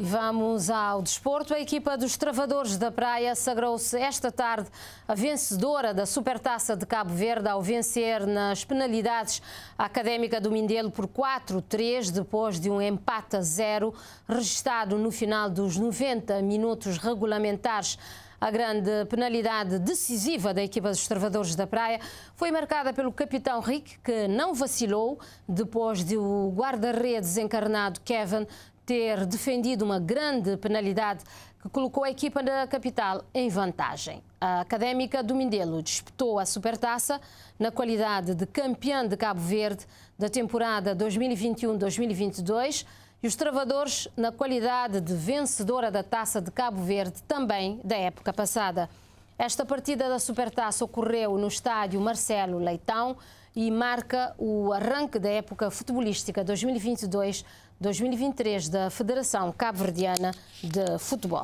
E vamos ao desporto. A equipa dos Travadores da Praia sagrou-se esta tarde a vencedora da Supertaça de Cabo Verde ao vencer nas penalidades a Académica do Mindelo por 4-3 depois de um empate a zero registado no final dos 90 minutos regulamentares. A grande penalidade decisiva da equipa dos Travadores da Praia foi marcada pelo capitão Rick, que não vacilou depois de o guarda-redes encarnado Kevin ter defendido uma grande penalidade que colocou a equipa da capital em vantagem. A Académica do Mindelo disputou a Supertaça na qualidade de campeã de Cabo Verde da temporada 2021-2022 e os Travadores na qualidade de vencedora da Taça de Cabo Verde também da época passada. Esta partida da Supertaça ocorreu no estádio Marcelo Leitão e marca o arranque da época futebolística 2022-2023 da Federação Cabo-Verdiana de Futebol.